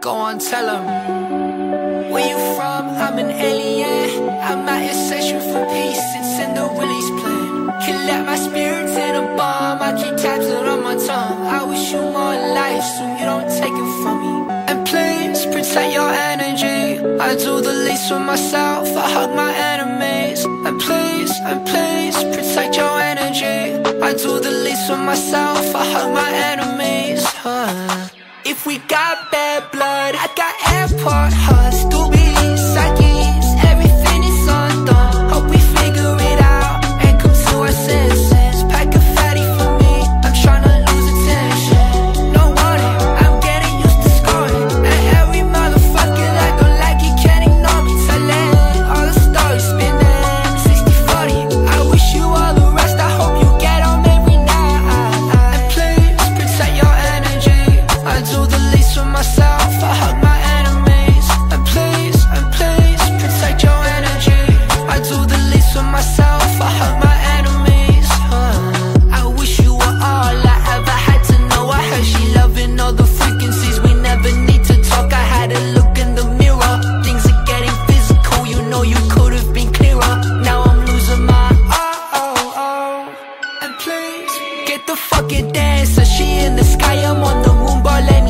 Go on, tell them. Where you from? I'm an alien. I'm out here searching for peace. It's in the release plan. Collect my spirits in a bomb. I keep tabs on my tongue. I wish you more life, so you don't take it from me. And please protect your energy. I do the least for myself. I hug my enemies. And please, and please protect your energy. I do the least for myself. I hug my enemies. Huh. If we got bad blood, I got airport hearts, myself, I hug my enemies. And please, and please, protect your energy. I do the least for myself, I hug my enemies. Uh, I wish you were all I ever had to know. I heard she loving all the frequencies. We never need to talk, I had a look in the mirror. Things are getting physical, you know you could've been clearer. Now I'm losing my oh, oh, oh. And please, get the fucking dancer She in the sky, I'm on the moon, but let me